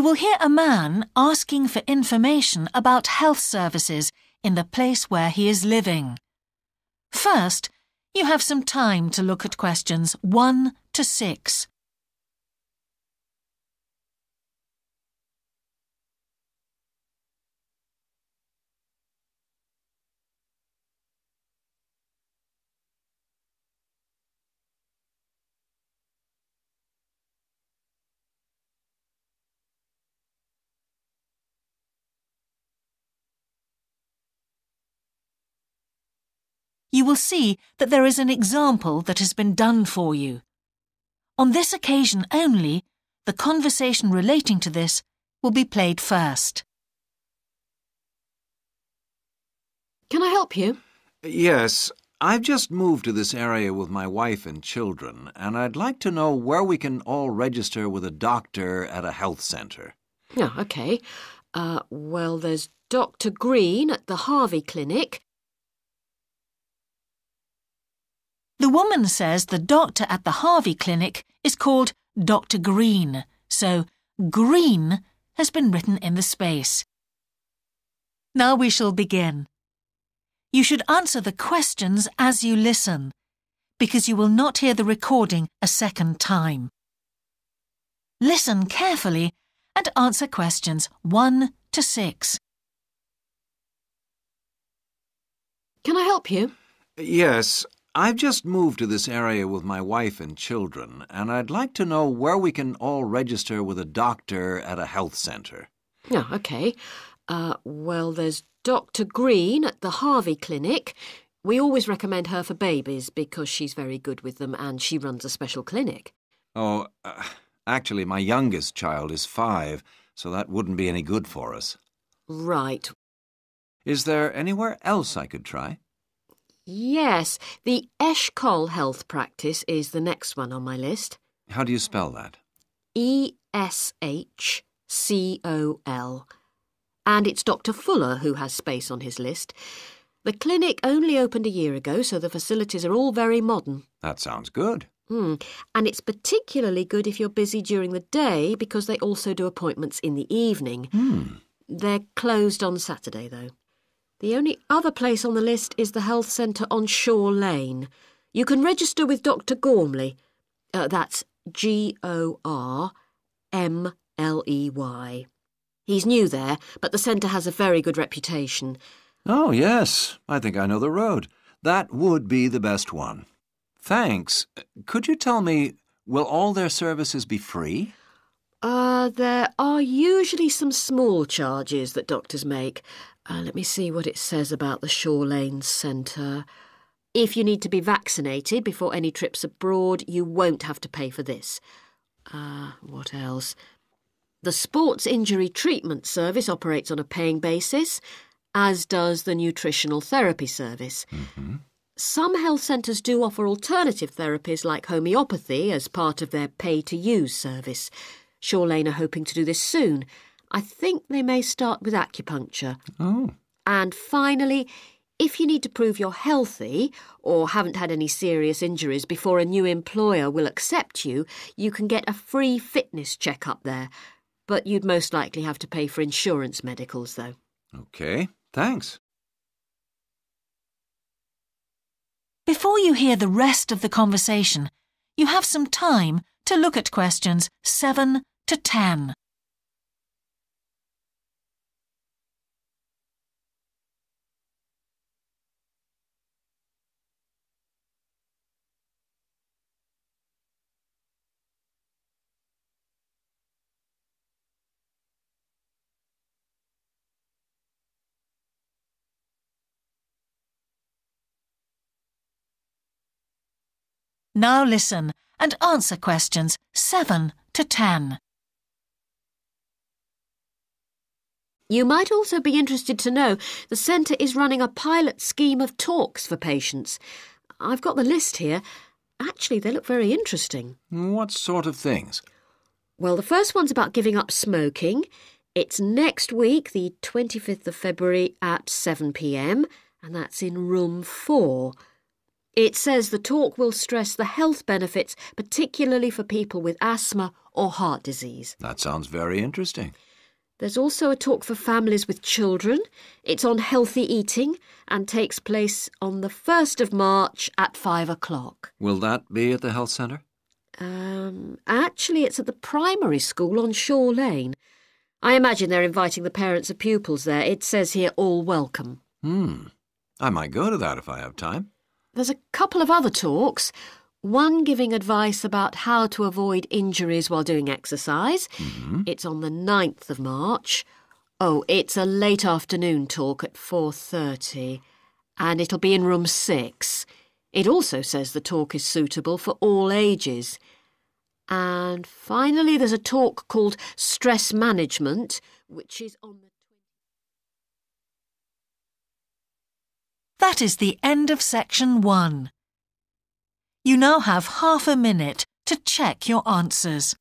You will hear a man asking for information about health services in the place where he is living. First, you have some time to look at questions 1 to 6. You will see that there is an example that has been done for you. On this occasion only, the conversation relating to this will be played first. Can I help you? Yes, I've just moved to this area with my wife and children, and I'd like to know where we can all register with a doctor at a health centre. Oh, OK. Uh, well, there's Dr. Green at the Harvey Clinic. The woman says the doctor at the Harvey Clinic is called Dr. Green, so Green has been written in the space. Now we shall begin. You should answer the questions as you listen, because you will not hear the recording a second time. Listen carefully and answer questions 1 to 6. Can I help you? Yes, I've just moved to this area with my wife and children, and I'd like to know where we can all register with a doctor at a health centre. Oh, OK. Uh, well, there's Dr. Green at the Harvey Clinic. We always recommend her for babies because she's very good with them and she runs a special clinic. Oh, uh, actually, my youngest child is five, so that wouldn't be any good for us. Right. Is there anywhere else I could try? Yes, the Eshcol Health Practice is the next one on my list. How do you spell that? E S H C O L. And it's Dr. Fuller who has space on his list. The clinic only opened a year ago, so the facilities are all very modern. That sounds good. Mm. And it's particularly good if you're busy during the day because they also do appointments in the evening. Hmm. They're closed on Saturday, though. The only other place on the list is the health centre on Shore Lane. You can register with Dr. Gormley. Uh, that's G O R M L E Y. He's new there, but the centre has a very good reputation. Oh, yes. I think I know the road. That would be the best one. Thanks. Could you tell me, will all their services be free? Uh, there are usually some small charges that doctors make. Uh, let me see what it says about the Shore Lane Centre. If you need to be vaccinated before any trips abroad, you won't have to pay for this. Uh, what else? The Sports Injury Treatment Service operates on a paying basis, as does the Nutritional Therapy Service. Mm-hmm. Some health centres do offer alternative therapies like homeopathy as part of their pay to use service. Shore Lane are hoping to do this soon. I think they may start with acupuncture. Oh. And finally, if you need to prove you're healthy or haven't had any serious injuries before a new employer will accept you, you can get a free fitness checkup there. But you'd most likely have to pay for insurance medicals, though. OK, thanks. Before you hear the rest of the conversation, you have some time to look at questions 7 to 10. Now listen and answer questions 7 to 10. You might also be interested to know the centre is running a pilot scheme of talks for patients. I've got the list here. Actually, they look very interesting. What sort of things? Well, the first one's about giving up smoking. It's next week, the 25th of February at 7 pm, and that's in room 4. It says the talk will stress the health benefits, particularly for people with asthma or heart disease. That sounds very interesting. There's also a talk for families with children. It's on healthy eating and takes place on the 1st of March at 5 o'clock. Will that be at the health centre? Um, actually, it's at the primary school on Shore Lane. I imagine they're inviting the parents of pupils there. It says here, all welcome. Hmm. I might go to that if I have time. There's a couple of other talks. One giving advice about how to avoid injuries while doing exercise. Mm-hmm. It's on the 9th of March. Oh, it's a late afternoon talk at 4:30 and it'll be in room 6. It also says the talk is suitable for all ages. And finally there's a talk called Stress Management which is on the That is the end of section one. You now have half a minute to check your answers.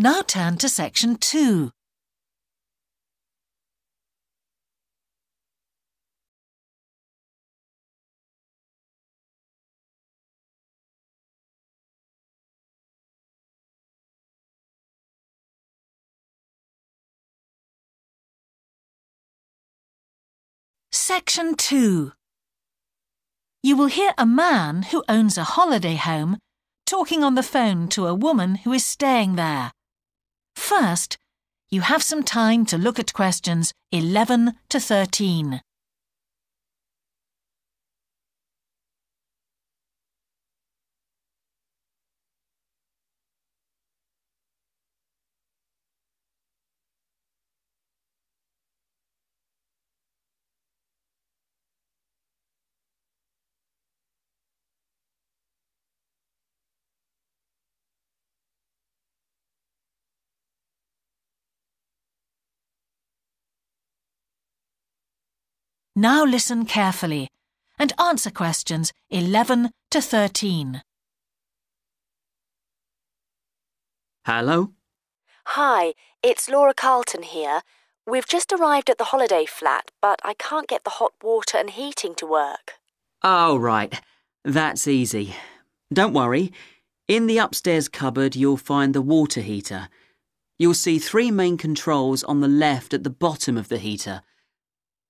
Now turn to section two. Section 2 You will hear a man who owns a holiday home talking on the phone to a woman who is staying there. First, you have some time to look at questions 11 to 13. Now listen carefully and answer questions 11 to 13. Hello? Hi, it's Laura Carlton here. We've just arrived at the holiday flat, but I can't get the hot water and heating to work. Oh, right. That's easy. Don't worry. In the upstairs cupboard, you'll find the water heater. You'll see three main controls on the left at the bottom of the heater.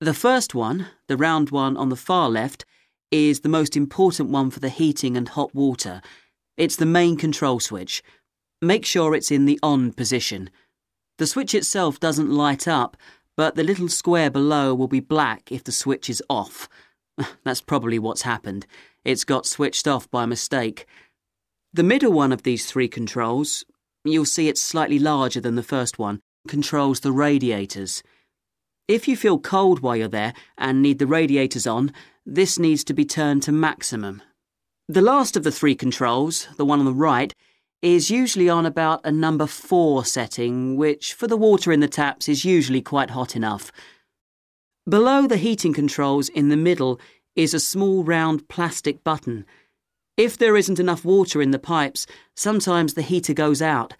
The first one, the round one on the far left, is the most important one for the heating and hot water. It's the main control switch. Make sure it's in the on position. The switch itself doesn't light up, but the little square below will be black if the switch is off. That's probably what's happened. It's got switched off by mistake. The middle one of these three controls, you'll see it's slightly larger than the first one, controls the radiators. If you feel cold while you're there and need the radiators on, this needs to be turned to maximum. The last of the three controls, the one on the right, is usually on about a number 4 setting, which for the water in the taps is usually quite hot enough. Below the heating controls in the middle is a small round plastic button. If there isn't enough water in the pipes, sometimes the heater goes out.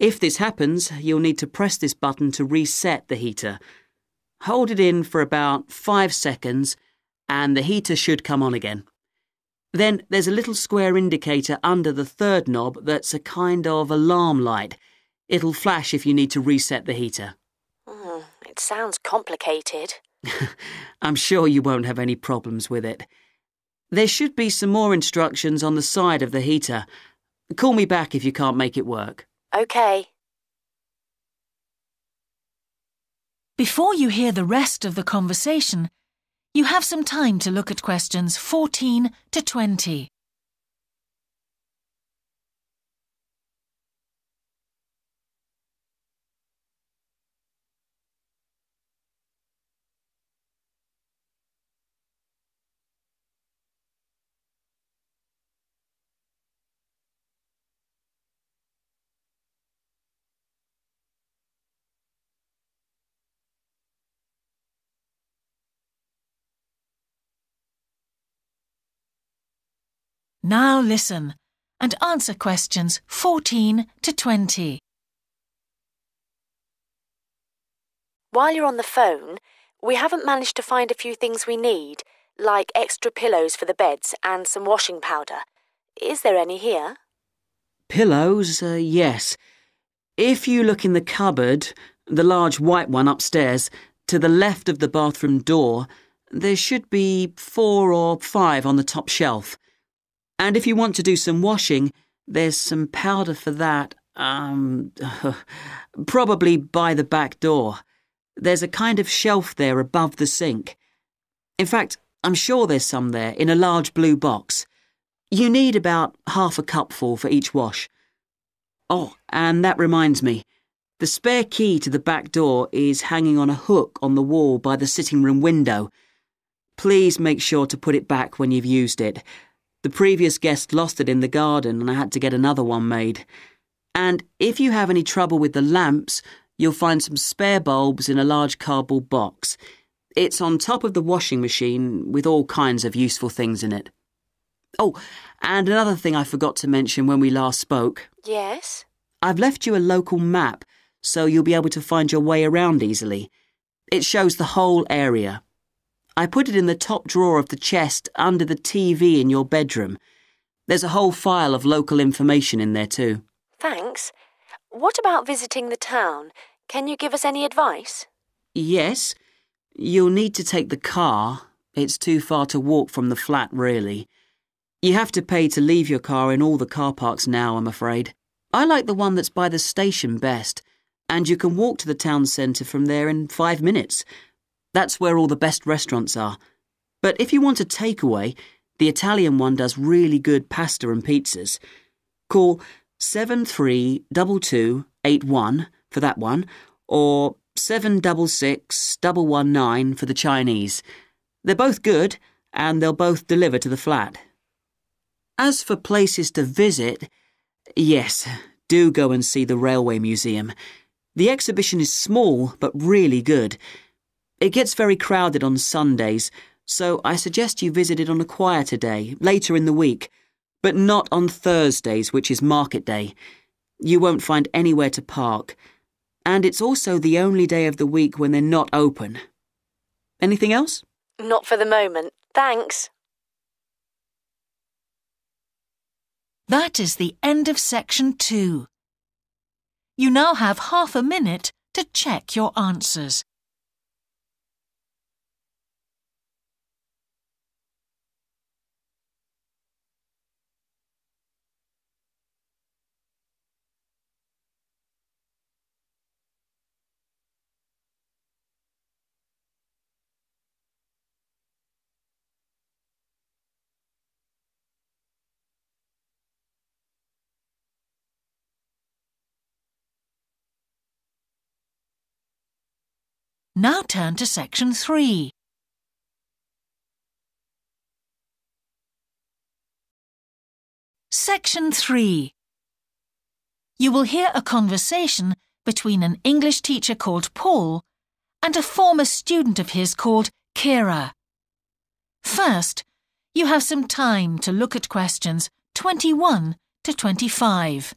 If this happens, you'll need to press this button to reset the heater. Hold it in for about five seconds and the heater should come on again. Then there's a little square indicator under the third knob that's a kind of alarm light. It'll flash if you need to reset the heater. Mm, it sounds complicated. I'm sure you won't have any problems with it. There should be some more instructions on the side of the heater. Call me back if you can't make it work. OK. Before you hear the rest of the conversation, you have some time to look at questions 14 to 20. Now listen and answer questions 14 to 20. While you're on the phone, we haven't managed to find a few things we need, like extra pillows for the beds and some washing powder. Is there any here? Pillows, uh, yes. If you look in the cupboard, the large white one upstairs, to the left of the bathroom door, there should be four or five on the top shelf. And if you want to do some washing, there's some powder for that. Um, probably by the back door. There's a kind of shelf there above the sink. In fact, I'm sure there's some there in a large blue box. You need about half a cupful for each wash. Oh, and that reminds me. The spare key to the back door is hanging on a hook on the wall by the sitting room window. Please make sure to put it back when you've used it. The previous guest lost it in the garden and I had to get another one made. And if you have any trouble with the lamps, you'll find some spare bulbs in a large cardboard box. It's on top of the washing machine with all kinds of useful things in it. Oh, and another thing I forgot to mention when we last spoke. Yes? I've left you a local map so you'll be able to find your way around easily. It shows the whole area. I put it in the top drawer of the chest under the TV in your bedroom. There's a whole file of local information in there too. Thanks. What about visiting the town? Can you give us any advice? Yes, you'll need to take the car. It's too far to walk from the flat, really. You have to pay to leave your car in all the car parks now, I'm afraid. I like the one that's by the station best, and you can walk to the town centre from there in five minutes. That's where all the best restaurants are. But if you want a takeaway, the Italian one does really good pasta and pizzas. Call 732281 for that one, or 766119 for the Chinese. They're both good, and they'll both deliver to the flat. As for places to visit, yes, do go and see the Railway Museum. The exhibition is small, but really good. It gets very crowded on Sundays, so I suggest you visit it on a quieter day, later in the week, but not on Thursdays, which is market day. You won't find anywhere to park, and it's also the only day of the week when they're not open. Anything else? Not for the moment. Thanks. That is the end of section two. You now have half a minute to check your answers. Now turn to section 3. Section 3. You will hear a conversation between an English teacher called Paul and a former student of his called Kira. First, you have some time to look at questions 21 to 25.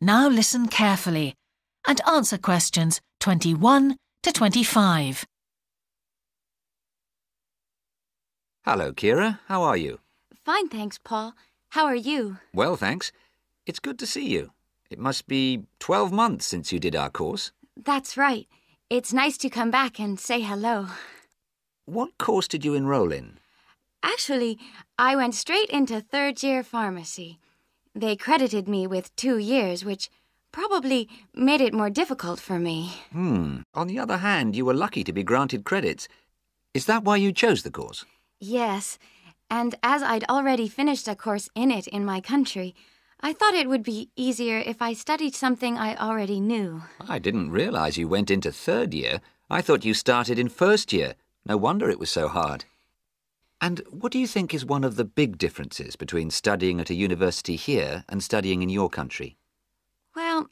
Now listen carefully and answer questions 21 to 25. Hello, Kira. How are you? Fine, thanks, Paul. How are you? Well, thanks. It's good to see you. It must be 12 months since you did our course. That's right. It's nice to come back and say hello. What course did you enroll in? Actually, I went straight into third year pharmacy. They credited me with two years, which probably made it more difficult for me. Hmm. On the other hand, you were lucky to be granted credits. Is that why you chose the course? Yes, and as I'd already finished a course in it in my country, I thought it would be easier if I studied something I already knew. I didn't realize you went into third year. I thought you started in first year. No wonder it was so hard. And what do you think is one of the big differences between studying at a university here and studying in your country? Well,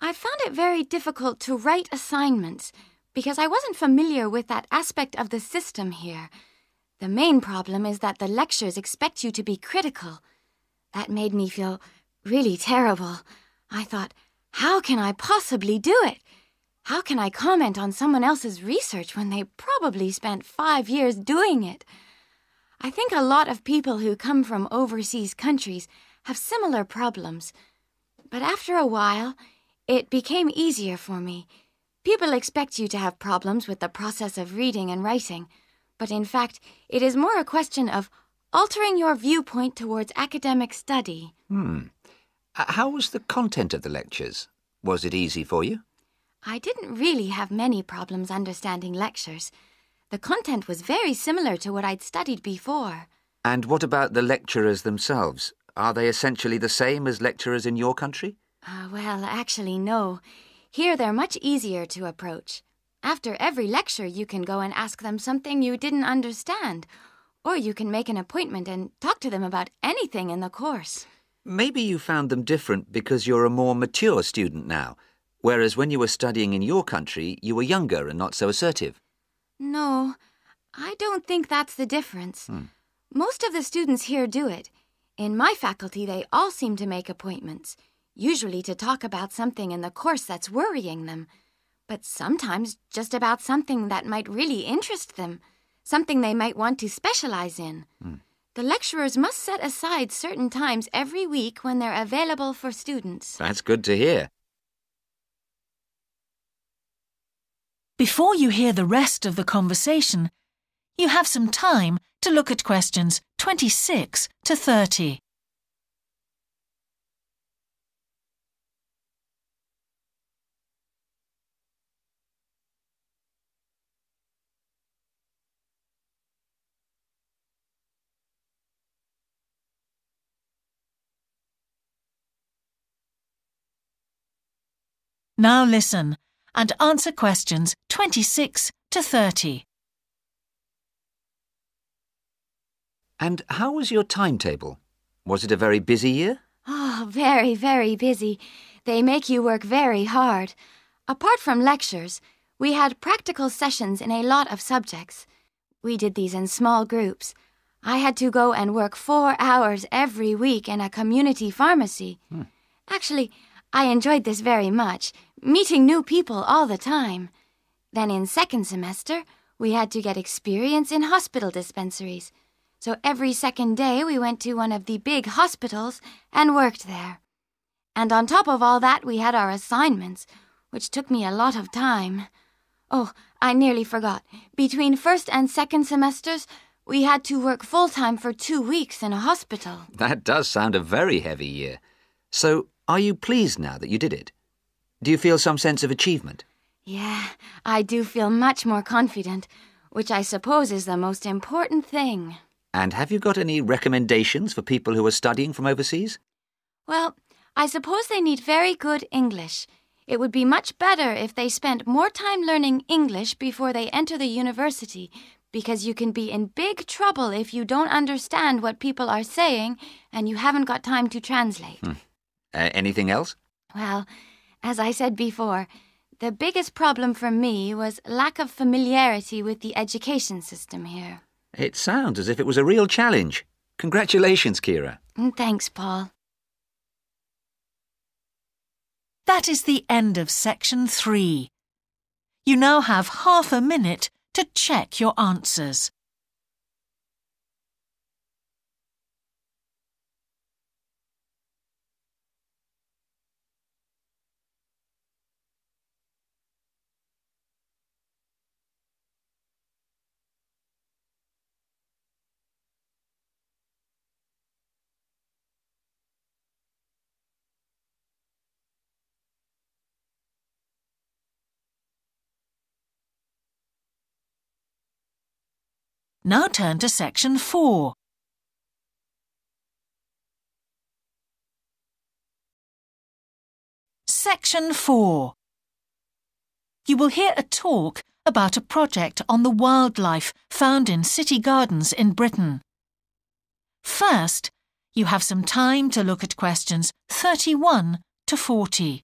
I found it very difficult to write assignments because I wasn't familiar with that aspect of the system here. The main problem is that the lectures expect you to be critical. That made me feel really terrible. I thought, how can I possibly do it? How can I comment on someone else's research when they probably spent five years doing it? I think a lot of people who come from overseas countries have similar problems. But after a while, it became easier for me. People expect you to have problems with the process of reading and writing, but in fact, it is more a question of altering your viewpoint towards academic study. Hmm. Uh, how was the content of the lectures? Was it easy for you? I didn't really have many problems understanding lectures. The content was very similar to what I'd studied before. And what about the lecturers themselves? Are they essentially the same as lecturers in your country? Uh, well, actually, no. Here they're much easier to approach. After every lecture, you can go and ask them something you didn't understand, or you can make an appointment and talk to them about anything in the course. Maybe you found them different because you're a more mature student now, whereas when you were studying in your country, you were younger and not so assertive. No, I don't think that's the difference. Hmm. Most of the students here do it. In my faculty, they all seem to make appointments, usually to talk about something in the course that's worrying them, but sometimes just about something that might really interest them, something they might want to specialize in. Hmm. The lecturers must set aside certain times every week when they're available for students. That's good to hear. Before you hear the rest of the conversation, you have some time to look at questions 26 to 30. Now listen and answer questions 26 to 30. And how was your timetable? Was it a very busy year? Oh, very, very busy. They make you work very hard. Apart from lectures, we had practical sessions in a lot of subjects. We did these in small groups. I had to go and work four hours every week in a community pharmacy. Hmm. Actually, I enjoyed this very much, meeting new people all the time. Then in second semester, we had to get experience in hospital dispensaries. So every second day we went to one of the big hospitals and worked there. And on top of all that, we had our assignments, which took me a lot of time. Oh, I nearly forgot. Between first and second semesters, we had to work full time for two weeks in a hospital. That does sound a very heavy year. So, are you pleased now that you did it? Do you feel some sense of achievement? Yeah, I do feel much more confident, which I suppose is the most important thing. And have you got any recommendations for people who are studying from overseas? Well, I suppose they need very good English. It would be much better if they spent more time learning English before they enter the university, because you can be in big trouble if you don't understand what people are saying and you haven't got time to translate. Hmm. Uh, anything else? Well, as I said before, the biggest problem for me was lack of familiarity with the education system here. It sounds as if it was a real challenge. Congratulations, Kira. Mm, Thanks, Paul. That is the end of section three. You now have half a minute to check your answers. Now turn to section four. Section 4. You will hear a talk about a project on the wildlife found in city gardens in Britain. First, you have some time to look at questions 31 to 40.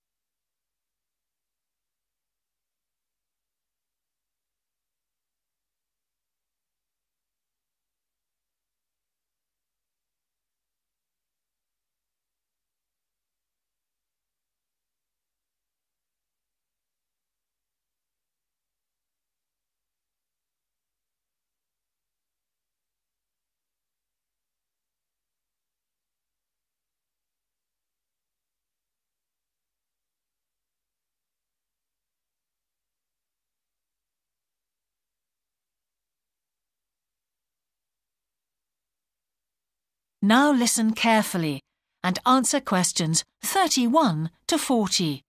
Now listen carefully and answer questions 31 to 40.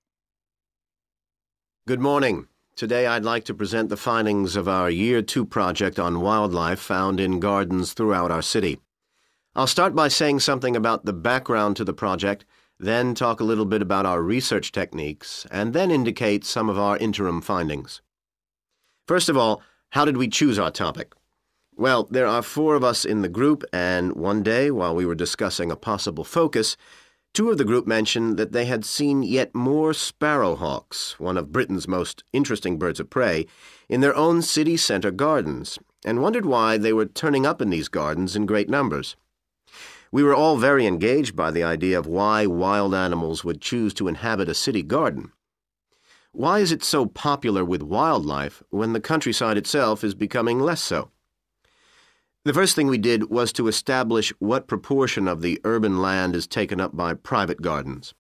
Good morning. Today I'd like to present the findings of our Year 2 project on wildlife found in gardens throughout our city. I'll start by saying something about the background to the project, then talk a little bit about our research techniques, and then indicate some of our interim findings. First of all, how did we choose our topic? Well, there are four of us in the group, and one day, while we were discussing a possible focus, two of the group mentioned that they had seen yet more sparrowhawks, one of Britain's most interesting birds of prey, in their own city centre gardens, and wondered why they were turning up in these gardens in great numbers. We were all very engaged by the idea of why wild animals would choose to inhabit a city garden. Why is it so popular with wildlife when the countryside itself is becoming less so? The first thing we did was to establish what proportion of the urban land is taken up by private gardens.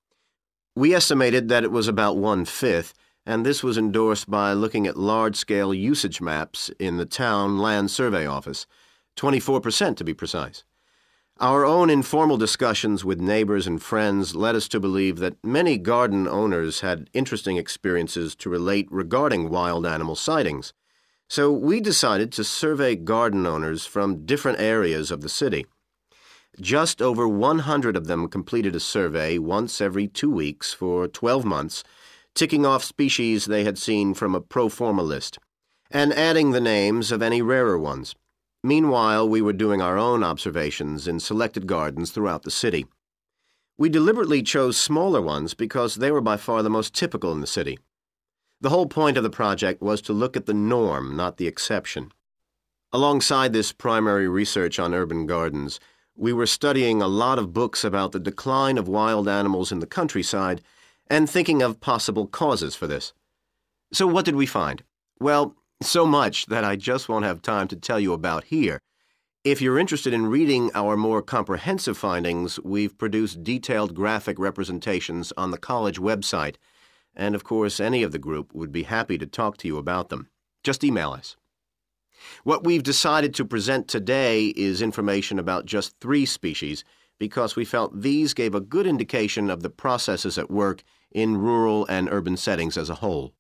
We estimated that it was about one fifth, and this was endorsed by looking at large scale usage maps in the town land survey office, 24% to be precise. Our own informal discussions with neighbors and friends led us to believe that many garden owners had interesting experiences to relate regarding wild animal sightings. So we decided to survey garden owners from different areas of the city. Just over 100 of them completed a survey once every two weeks for 12 months, ticking off species they had seen from a pro forma list, and adding the names of any rarer ones. Meanwhile, we were doing our own observations in selected gardens throughout the city. We deliberately chose smaller ones because they were by far the most typical in the city. The whole point of the project was to look at the norm, not the exception. Alongside this primary research on urban gardens, we were studying a lot of books about the decline of wild animals in the countryside and thinking of possible causes for this. So, what did we find? Well, so much that I just won't have time to tell you about here. If you're interested in reading our more comprehensive findings, we've produced detailed graphic representations on the college website and of course, any of the group would be happy to talk to you about them. Just email us. What we've decided to present today is information about just three species because we felt these gave a good indication of the processes at work in rural and urban settings as a whole.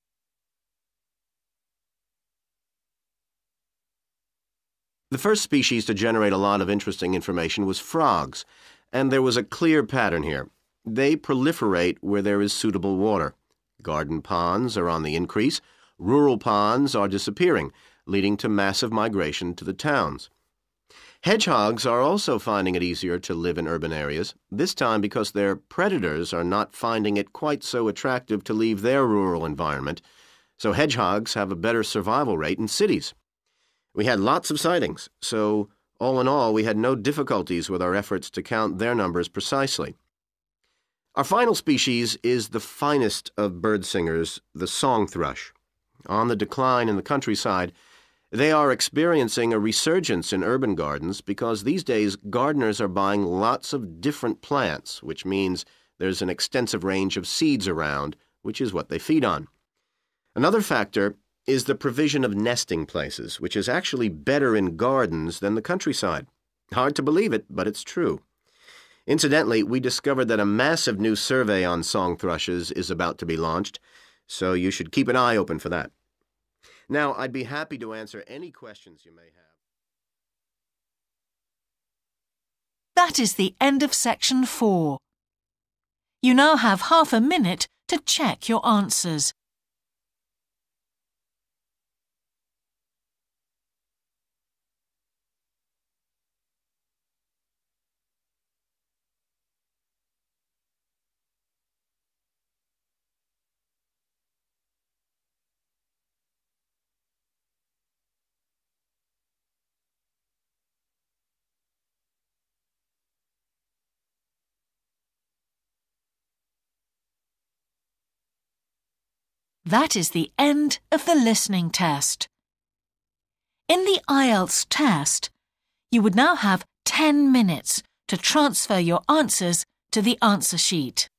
The first species to generate a lot of interesting information was frogs, and there was a clear pattern here. They proliferate where there is suitable water. Garden ponds are on the increase. Rural ponds are disappearing, leading to massive migration to the towns. Hedgehogs are also finding it easier to live in urban areas, this time because their predators are not finding it quite so attractive to leave their rural environment, so hedgehogs have a better survival rate in cities. We had lots of sightings, so all in all, we had no difficulties with our efforts to count their numbers precisely. Our final species is the finest of bird singers, the song thrush. On the decline in the countryside, they are experiencing a resurgence in urban gardens because these days gardeners are buying lots of different plants, which means there's an extensive range of seeds around, which is what they feed on. Another factor is the provision of nesting places, which is actually better in gardens than the countryside. Hard to believe it, but it's true. Incidentally, we discovered that a massive new survey on song thrushes is about to be launched, so you should keep an eye open for that. Now, I'd be happy to answer any questions you may have. That is the end of section four. You now have half a minute to check your answers. That is the end of the listening test. In the IELTS test, you would now have 10 minutes to transfer your answers to the answer sheet.